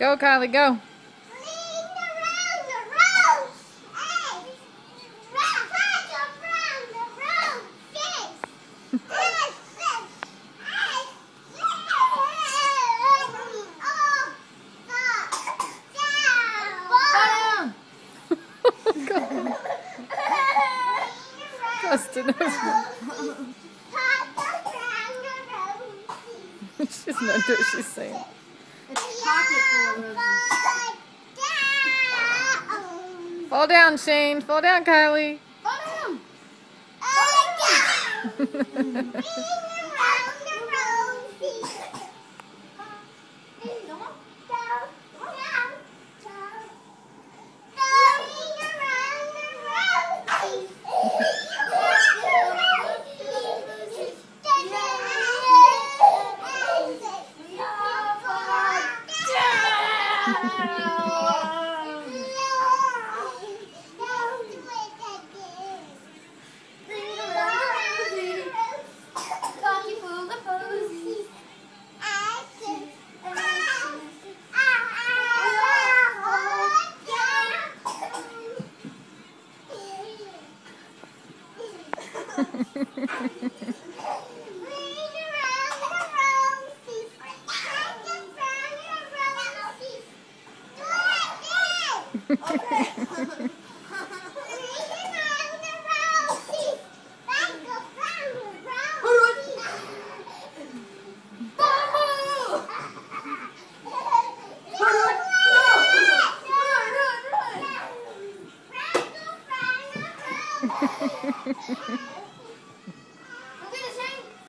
Go, Kylie, go. She's not doing what she's saying. It's pocket full of roses. Fall down, Shane. Fall down, Kylie. Fall down. Ha ha ha ha. Ha ha ha ha!